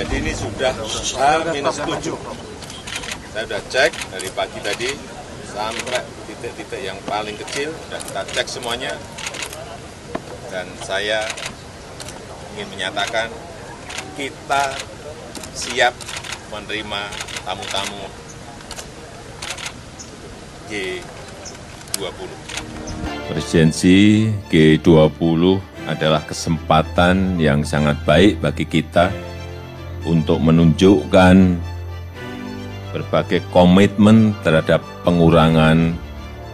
Jadi ini sudah H-7. Saya sudah cek dari pagi tadi sampai titik-titik yang paling kecil, sudah kita cek semuanya. Dan saya ingin menyatakan kita siap menerima tamu-tamu G20. Presidensi G20 adalah kesempatan yang sangat baik bagi kita untuk menunjukkan berbagai komitmen terhadap pengurangan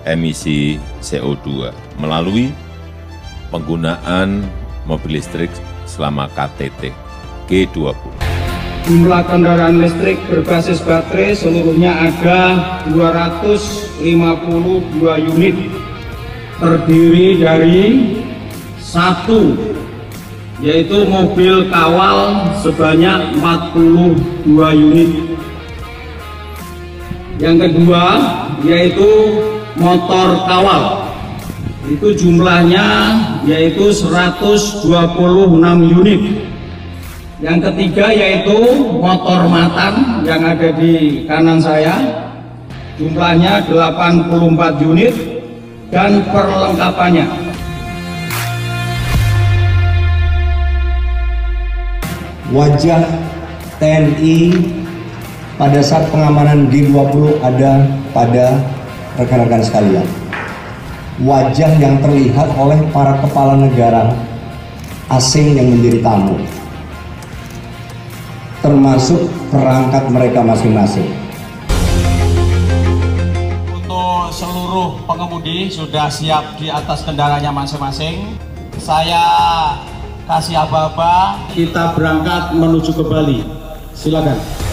emisi CO2 melalui penggunaan mobil listrik selama KTT G20. Jumlah kendaraan listrik berbasis baterai seluruhnya ada 252 unit terdiri dari satu yaitu mobil kawal sebanyak 42 unit. Yang kedua yaitu motor kawal. Itu jumlahnya yaitu 126 unit. Yang ketiga yaitu motor matan yang ada di kanan saya. Jumlahnya 84 unit dan perlengkapannya wajah TNI pada saat pengamanan G20 ada pada rekan-rekan sekalian. Wajah yang terlihat oleh para kepala negara asing yang menjadi tamu. Termasuk perangkat mereka masing-masing. Untuk seluruh pengemudi sudah siap di atas kendaraannya masing-masing. Saya kasih aba-aba, kita berangkat menuju ke Bali. Silakan.